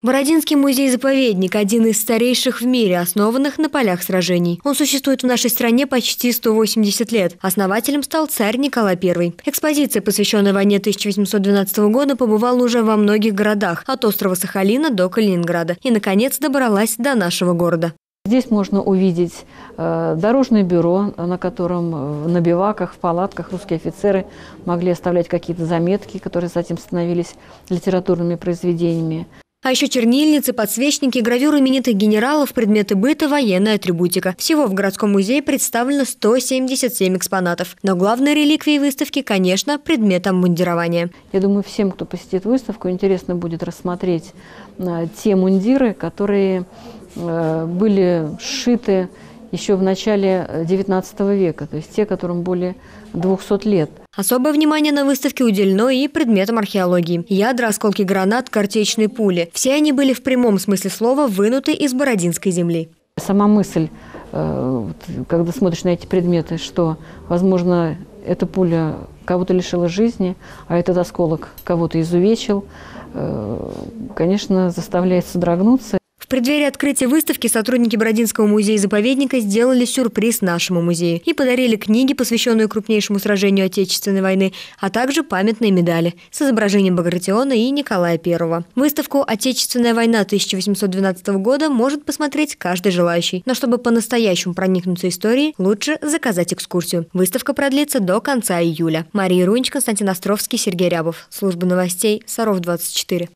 Бородинский музей-заповедник – один из старейших в мире, основанных на полях сражений. Он существует в нашей стране почти 180 лет. Основателем стал царь Николай I. Экспозиция, посвященная войне 1812 года, побывала уже во многих городах, от острова Сахалина до Калининграда, и, наконец, добралась до нашего города. Здесь можно увидеть э, дорожное бюро, на котором э, на биваках, в палатках русские офицеры могли оставлять какие-то заметки, которые затем становились литературными произведениями. А еще чернильницы, подсвечники, гравюры именитых генералов, предметы быта, военная атрибутика. Всего в городском музее представлено 177 экспонатов. Но главной реликвией выставки, конечно, предмет обмундирования. Я думаю, всем, кто посетит выставку, интересно будет рассмотреть э, те мундиры, которые э, были сшиты еще в начале XIX э, века, то есть те, которым более 200 лет. Особое внимание на выставке уделено и предметам археологии. Ядра, осколки гранат, картечные пули. Все они были в прямом смысле слова вынуты из Бородинской земли. Сама мысль, э, когда смотришь на эти предметы, что, возможно, эта пуля кого-то лишила жизни, а этот осколок кого-то изувечил, э, конечно, заставляет содрогнуться. Преддверии открытия выставки сотрудники Бородинского музея-заповедника сделали сюрприз нашему музею и подарили книги, посвященные крупнейшему сражению Отечественной войны, а также памятные медали с изображением Багратиона и Николая I. Выставку «Отечественная война 1812 года» может посмотреть каждый желающий. Но чтобы по-настоящему проникнуться историей, лучше заказать экскурсию. Выставка продлится до конца июля. Мария Рунич, Константин Островский, Сергей Рябов. Служба новостей Саров 24.